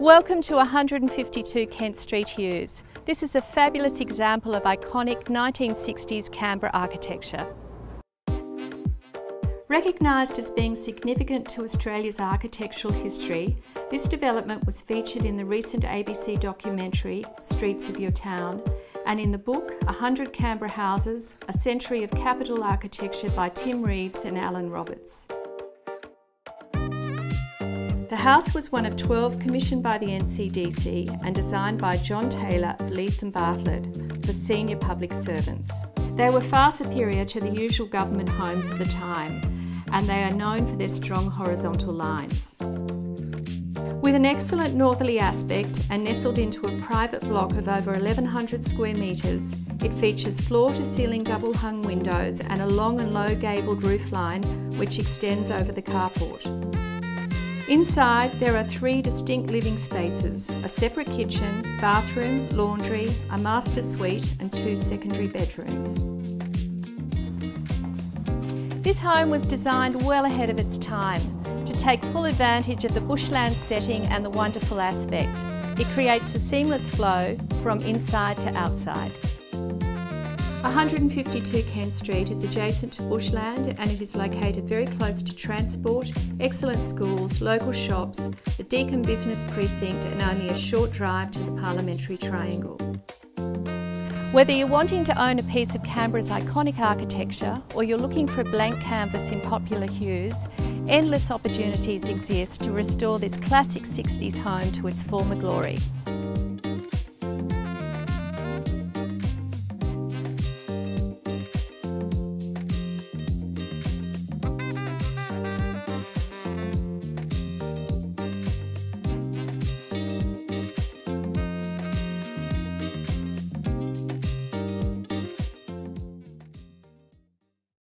Welcome to 152 Kent Street Hughes. This is a fabulous example of iconic 1960s Canberra architecture. Recognised as being significant to Australia's architectural history, this development was featured in the recent ABC documentary Streets of Your Town and in the book 100 Canberra Houses, A Century of Capital Architecture by Tim Reeves and Alan Roberts. The house was one of 12 commissioned by the NCDC and designed by John Taylor of Leith and Bartlett for senior public servants. They were far superior to the usual government homes of the time and they are known for their strong horizontal lines. With an excellent northerly aspect and nestled into a private block of over 1100 square metres, it features floor to ceiling double hung windows and a long and low gabled roofline which extends over the carport. Inside, there are three distinct living spaces a separate kitchen, bathroom, laundry, a master suite, and two secondary bedrooms. This home was designed well ahead of its time to take full advantage of the bushland setting and the wonderful aspect. It creates a seamless flow from inside to outside. 152 Kent Street is adjacent to bushland and it is located very close to transport, excellent schools, local shops, the Deakin Business Precinct and only a short drive to the Parliamentary Triangle. Whether you're wanting to own a piece of Canberra's iconic architecture or you're looking for a blank canvas in popular Hughes, endless opportunities exist to restore this classic 60s home to its former glory.